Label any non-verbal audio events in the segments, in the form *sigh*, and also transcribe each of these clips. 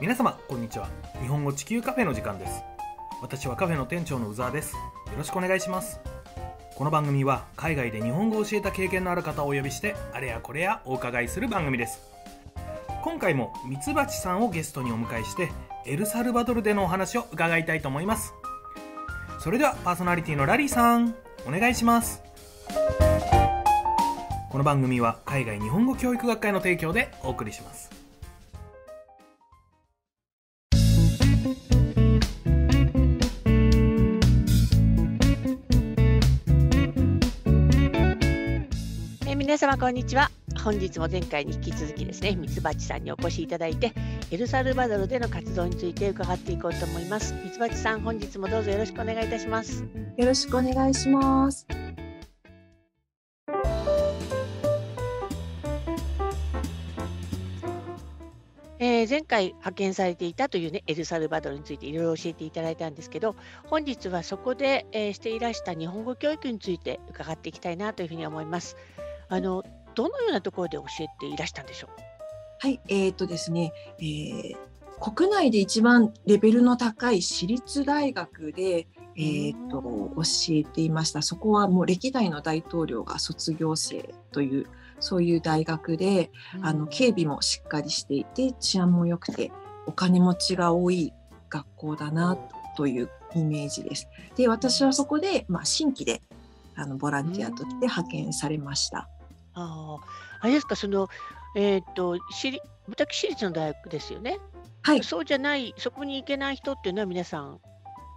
皆様こんにちは。日本語地球カフェの時間です。私はカフェの店長の宇沢です。よろしくお願いします。この番組は海外で日本語を教えた経験のある方をお呼びしてあれやこれやお伺いする番組です。今回もミツバチさんをゲストにお迎えしてエルサルバドルでのお話を伺いたいと思います。それではパーソナリティのラリーさんお願いします。この番組は海外日本語教育学会の提供でお送りします。こんにちは。本日も前回に引き続きですねミツバチさんにお越しいただいてエルサルバドルでの活動について伺っていこうと思います。ミツバチさん本日もどうぞよろしくお願いいたします。よろしくお願いします。えー前回派遣されていたというねエルサルバドルについていろいろ教えていただいたんですけど本日はそこで、えーしていらした日本語教育について伺っていきたいなというふうに思いますあのどのようなところで教えていらしたんでしょう？はい、えー、とですね、えー国内で一番レベルの高い私立大学で、えー、と教えていました。そこはもう歴代の大統領が卒業生というそういう大学で、あの警備もしっかりしていて治安も良くてお金持ちが多い学校だなというイメージです。で私はそこで、まあ、新規であのボランティアとして派遣されました。ああ、あれですか、その、えっ、と、私立、私私立の大学ですよね？はい。そうじゃない、そこに行けない人っていうのは皆さん、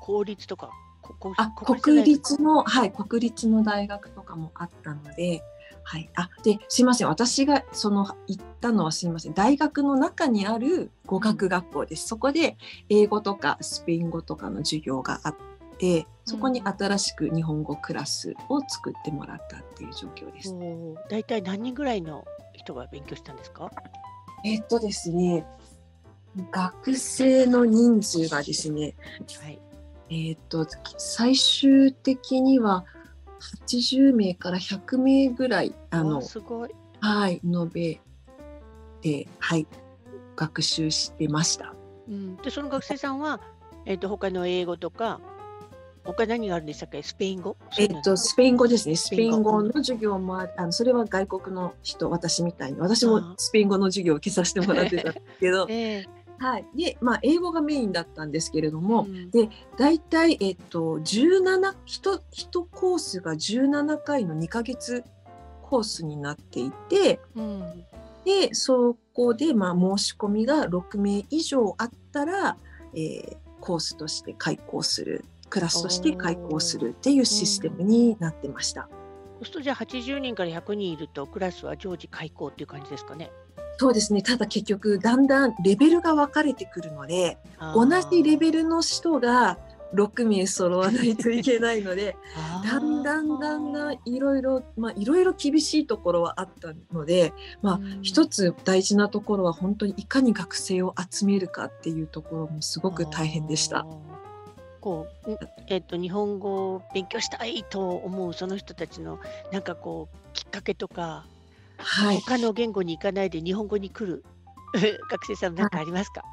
公立とか、ここあ国国立立のはい国立の大学とかもあったので、はい、あですいません。私がその行ったのはすいません。大学の中にある語学学校です、そこで英語とかスペイン語とかの授業があってそこに新しく日本語クラスを作ってもらったっていう状況です。大体何人ぐらいの人が勉強したんですか？えっとですね学生の人数がですねはい。えっと最終的には80名から100名ぐらいああのすごい。はい、延べで、はい、学習してました。うん、で、その学生さんは、えっ、と、他の英語とか、他何があるんでしたっけ？スペイン語？えっと、スペイン語ですね。スペイン語。の授業もある。あの、それは外国の人、私みたいに、私もスペイン語の授業を受けさせてもらってたんですけど、*laughs* ええ。はい、で、まあ、英語がメインだったんですけれども、うん。で、大体、えっと、17、一一コースが17回の2ヶ月コースになっていて、うん。でそこでまあ申し込みが6名以上あったら、えーコースとして開講するクラスとして開講するっていうシステムになってました。そうすると、じゃあ80人から100人いると、クラスは常時開講っていう感じですかね。そうですね。ただ結局だんだんレベルが分かれてくるのであ同ーじレベルの人が6名揃わないといけないので *laughs* だんだんだんだんいろいろまあいろいろ厳しいところはあったのでまあうん。一つ大事なところは本当にいかに学生を集めるかっていうところもすごく大変でしたこう、んえっ、と、日本語を勉強したいと思うその人たちの、なんかこう、きっかけとか、はい、他の言語に行かないで日本語に来る学生さんなんかありますか？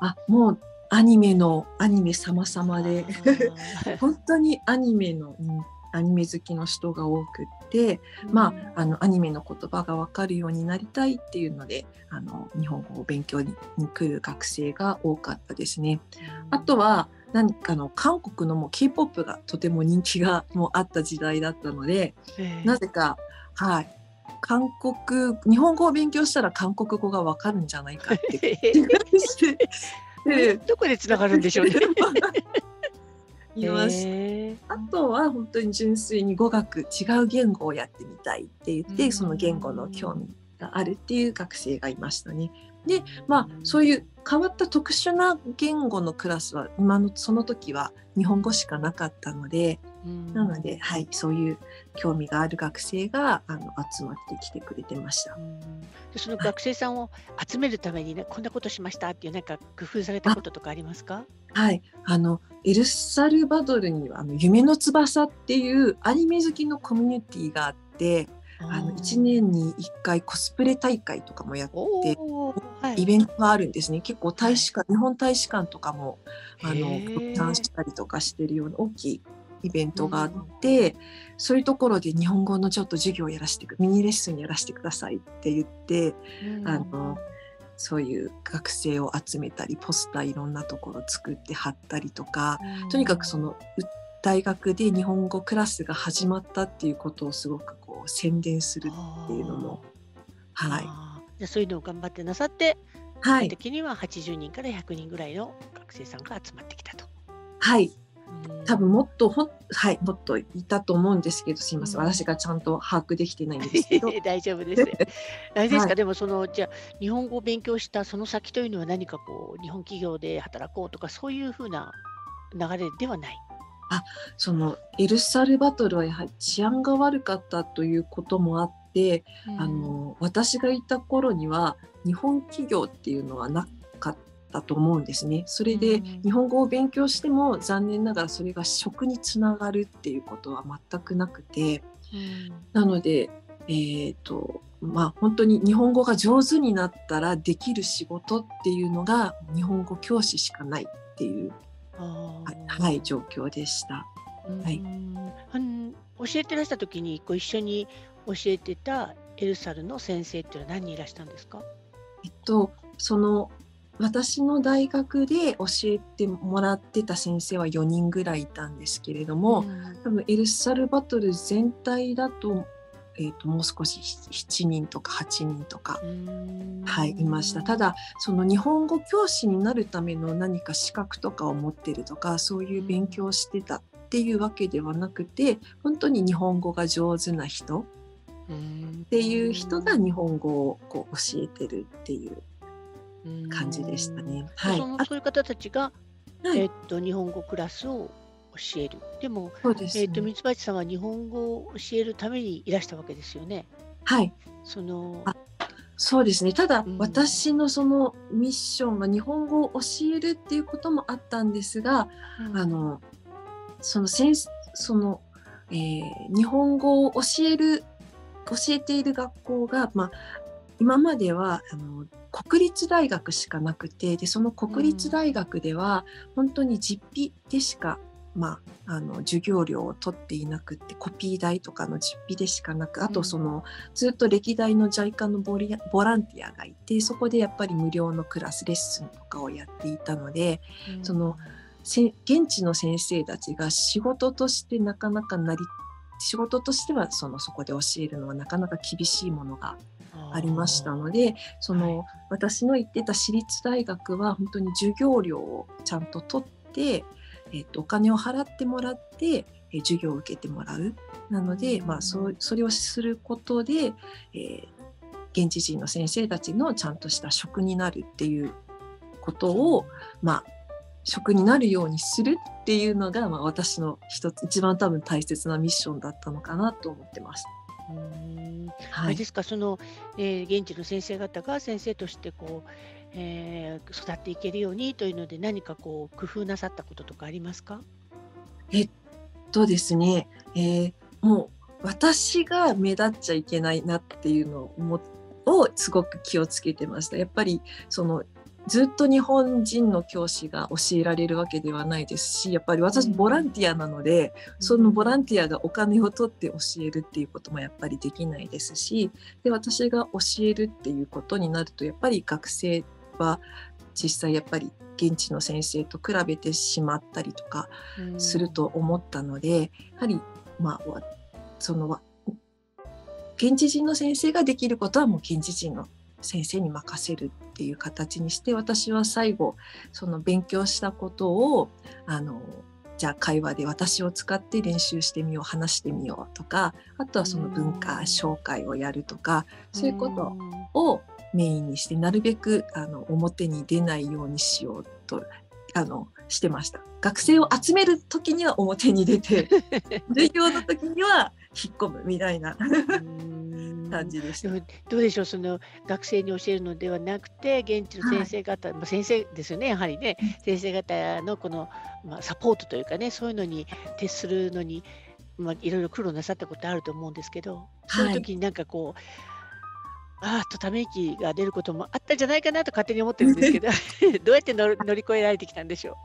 あもうアニメのアニメ様々で。*laughs* 本当にアニメのうんアニメ好きの人が多くって、まあ、あのアニメの言葉が分かるようになりたいっていうのであの日本語を勉強にに来る学生が多かったですね。あとは何かの韓国のもう K-POP がとても人気がもうあった時代だったので、えーなぜかはい。韓国日本語を勉強したら韓国語が分かるんじゃないかってでどこでつながるんでしょうね。*laughs* 言いました。えあとは本当に純粋に語学違う言語をやってみたいって言って、うんその言語の興味があるっていう学生がいましたね。でまあそういう変わった特殊な言語のクラスは今のその時は日本語しかなかったので、ーなので、はい、そういう興味がある学生があの集まってきてくれてましたう。んでその学生さんを集めるためにね、こんなことしましたっていうなんか工夫されたこととかありますか？はい、あのエルサルバドルにはあの夢の翼っていうアニメ好きのコミュニティがあって、あの1年に1回コスプレ大会とかもやってはい。イベントがあるんですね。結構大使館日本大使館とかもあのへー。協賛したりとかしてるような大きいイベントがあって、そういうところで日本語のちょっと授業をやらせてくミニレッスンやらせてくださいって言ってうん。あのそういう学生を集めたりポスターいろんなところ作って貼ったりとかとにかくそのう大学で日本語クラスが始まったっていうことをすごくこう宣伝するっていうのもはい。じゃあそういうのを頑張ってなさって、はい。的には80人から100人ぐらいの学生さんが集まってきたと。はい。うん多分もっとほんはいもっといたと思うんですけどすいません、うん。私がちゃんと把握できてないんですけど。*laughs* 大丈夫です。*laughs* あれですか、はい。でもそのじゃあ日本語を勉強したその先というのは何かこう日本企業で働こうとかそういうふうな流れではない？そのエルサルバトルはやはり治安が悪かったということもあって、あの私がいた頃には日本企業っていうのはなかったと思うんですね。それでうん。日本語を勉強しても残念ながらそれが職につながるっていうことは全くなくてうん。なのでえーとまあ、本当に日本語が上手になったらできる仕事っていうのが日本語教師しかないっていう、はい、状況でした。はい。うんあの教えてらした時にこう一緒に教えてたエルサルの先生っていうのは何人いらしたんですか？えっと、その私の大学で教えてもらってた先生は4人ぐらいいたんですけれども、ん。多分エルサルバトル全体だと,、えーともう少し7人とか8人とか、うん。はい、いました。ただその日本語教師になるための何か資格とかを持ってるとかそういう勉強をしてたっていうわけではなくて本当に日本語が上手な人っっていう人が日本語をこう教えてるっていう感じでしたね。はい、そのそういう方たちが、あはい。えっと日本語クラスを教える。でも、そうですね。えっと三橋さんは日本語を教えるためにいらしたわけですよね。はい。そのあそうですね。ただ、うん。私のそのミッションは日本語を教えるっていうこともあったんですが、あのその先生その、えー日本語を教える教えている学校が、まあ、今まではあの国立大学しかなくてでその国立大学では本当に実費でしか、まあ、あの授業料を取っていなくってコピー代とかの実費でしかなくあとその、ずっと歴代の JICA のボボランティアがいてそこでやっぱり無料のクラスレッスンとかをやっていたのでそのせ現地の先生たちが仕事としてなかなかなり仕事としてはそのそこで教えるのはなかなか厳しいものがありましたのでその、はい私の行ってた私立大学は本当に授業料をちゃんと取って、えっとお金を払ってもらって、えー授業を受けてもらう。なので、うんまあ、そうそれをすることで、えー現地人の先生たちのちゃんとした職になるっていうことを、まあ、職になるようにするっていうのが、まあ、私の一つ一番多分大切なミッションだったのかなと思ってます。はい、れですかその、えー現地の先生方が先生としてこう、えー育っていけるようにというので何かこう工夫なさったこととかありますか？とですね、えーもう私が目立っちゃいけないなっていうのををすごく気をつけてました。やっぱりそのずっと日本人の教師が教えられるわけではないですしやっぱり私うん。ボランティアなので、そのボランティアがお金を取って教えるっていうこともやっぱりできないですしで私が教えるっていうことになるとやっぱり学生は実際やっぱり現地の先生と比べてしまったりとかうん。すると思ったので、やはりまあわそのわ現地人の先生ができることはもう現地人の先生に任せるっていう形にして私は最後その勉強したことをあのじゃあ会話で私を使って練習してみよう話してみようとかあとはその文化紹介をやるとかそういうことをメインにしてなるべくあの表に出ないようにしようとあのしてました。学生を集める時には表に出て *laughs* 授業の時には引っ込むみたいな。うん感じでした。でもどうでしょうその学生に教えるのではなくて現地の先生方、まあ、先生ですよねやはりね。先生方のこの、まあ、サポートというかねそういうのに徹するのにまあ、いろいろ苦労なさったことあると思うんですけど、そういう時になんかこう、あーっとため息が出ることもあったんじゃないかなと勝手に思ってるんですけど *laughs* *laughs* どうやって乗り越えられてきたんでしょ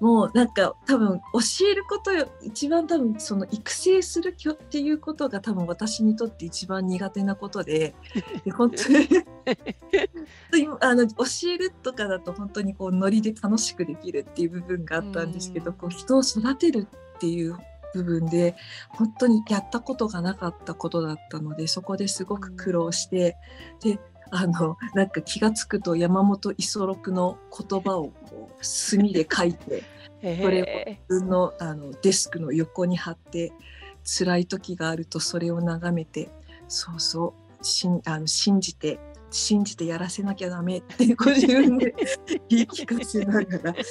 もうなんか多分教えることよ一番多分その育成するっていうことが多分私にとって一番苦手なことで *laughs* で本当にあの教えるとかだと本当にこうノリで楽しくできるっていう部分があったんですけど、うん。こう人を育てるっていう部分で本当にやったことがなかったことだったのでそこですごく苦労して、であのなんか気が付くと山本五十六の言葉をこう墨で書いて。*laughs* う。へこれをえ自分のあのデスクの横に貼って辛い時があるとそれを眺めてそうそうしんあの信じて信じてやらせなきゃダメってご自分で *laughs* 言い聞かせながら *laughs*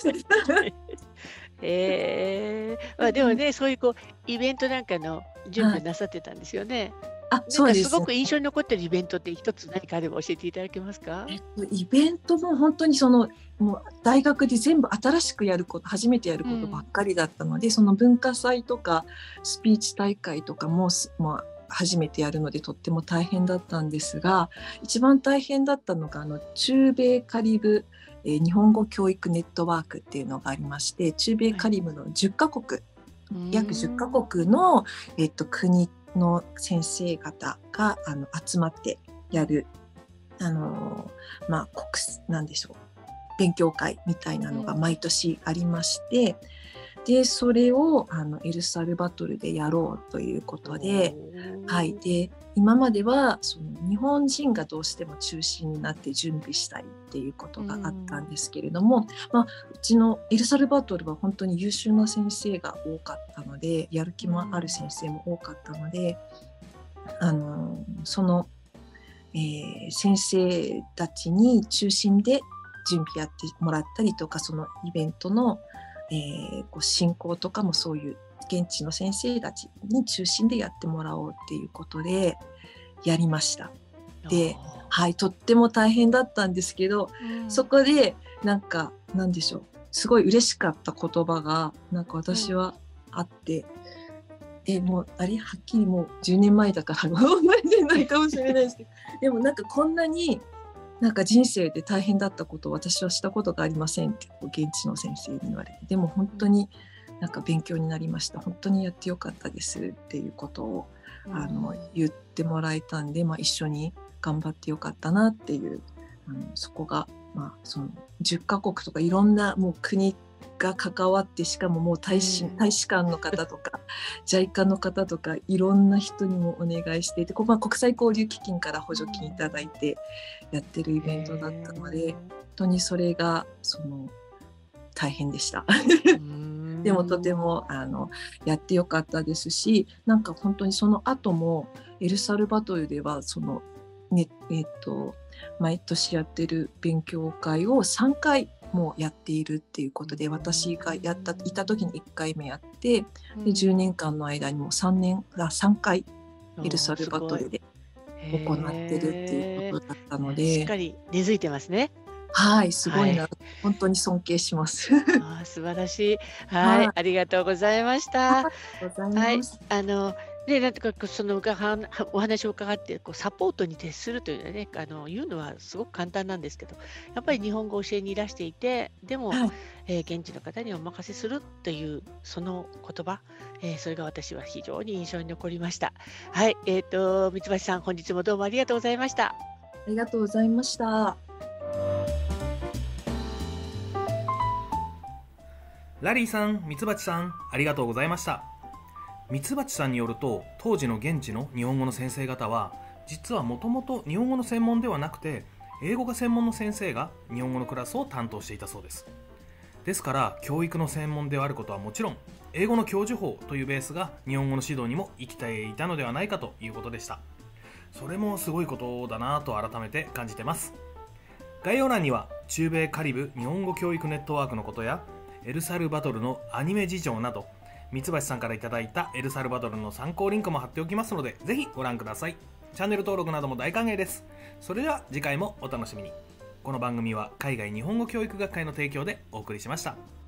へえまあ、でもね、そういうこうイベントなんかの準備なさってたんですよね。んそうです。かすごく印象に残ってるイベントって一つ何かあれば教えていただけますか？えっと、イベントも本当にそのもう大学で全部新しくやること初めてやることばっかりだったので、その文化祭とかスピーチ大会とかもすもう初めてやるのでとっても大変だったんですが一番大変だったのがあの中米カリブ、えー日本語教育ネットワークっていうのがありまして中米カリブの10カ国、約10カ国の、えっと、国の先生方があの集まってやる、あのーまあ、国なんでしょう勉強会みたいなのが毎年ありまして、でそれをあのエルサルバトルでやろうということで。はい、で今まではその日本人がどうしても中心になって準備したりっていうことがあったんですけれども、まあ、うちのエルサルバトルは本当に優秀な先生が多かったのでやる気もある先生も多かったので、あのその、えー先生たちに中心で準備やってもらったりとかそのイベントの、えーこう進行とかもそういう現地の先生たちに中心でやってもらおうっていうことでやりました。ではい、とっても大変だったんですけど、そこでなんかなんでしょうすごい嬉しかった言葉がなんか私はあって、でもうあれ？はっきりもう10年前だから *laughs* 覚えてないかもしれないですけどでもなんかこんなになんか人生で大変だったことを私はしたことがありませんって現地の先生に言われて。でも本当になんか勉強になりました。本当にやってよかったですっていうことをあの言ってもらえたんで、まあ、一緒に頑張ってよかったなっていうあのそこが、まあ、その10カ国とかいろんなもう国が関わってしかももう大使,、うん。大使館の方とか JICA の方とかいろんな人にもお願いしていて国際交流基金から補助金いただいてやってるイベントだったので本当にそれがその大変でした。でもとてもあのやってよかったですしなんか本当にその後もエルサルバトルではその、ねえっと毎年やってる勉強会を3回もやっているっていうことで私がやったいた時に1回目やってで10年間の間にも3年が3回エルサルバトルで行ってるっていうことだったのへー。しっでかり根付いてますね。はいすごいな、は本当に尊敬します。素晴らしい。はい、はい。ありがとうございました。ござい。あのね、なんとかその *laughs* お話を伺ってこうサポートに徹するというのはねあの言うのはすごく簡単なんですけどやっぱり日本語を教えにいらしていてでも、はいえー現地の方にお任せするというその言葉、えーそれが私は非常に印象に残りました。はい、えっ、と三橋さん本日もどうもありがとうございました。ありがとうございました。ラリーさん、ミツバチさん、ありがとうございました。ミツバチさんによると、当時の現地の日本語の先生方は、実はもともと日本語の専門ではなくて、英語が専門の先生が日本語のクラスを担当していたそうです。ですから、教育の専門であることはもちろん、英語の教授法というベースが日本語の指導にも生きていたのではないかということでした。それもすごいことだなぁと改めて感じてます。概要欄には中米カリブ日本語教育ネットワークのことやエルサルバトルのアニメ事情など三橋さんから頂いたエルサルバドルの参考リンクも貼っておきますので是非ご覧ください。チャンネル登録なども大歓迎です。それでは次回もお楽しみに。この番組は海外日本語教育学会の提供でお送りしました。